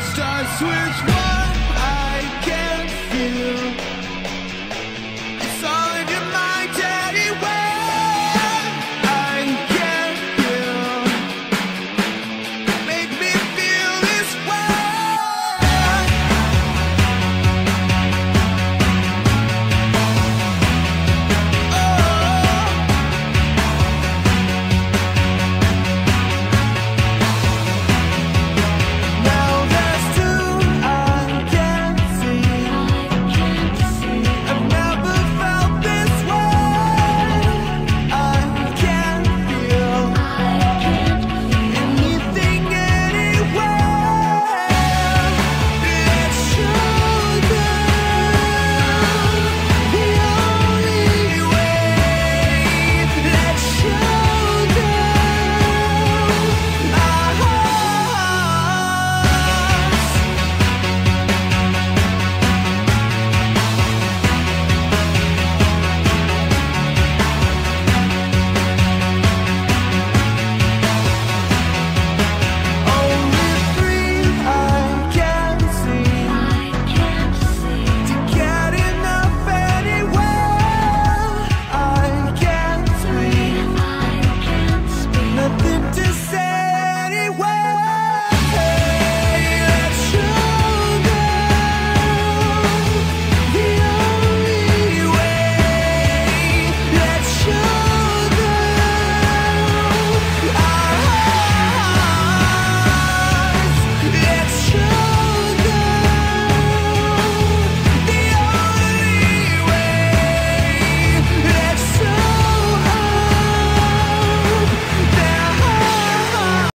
Starts with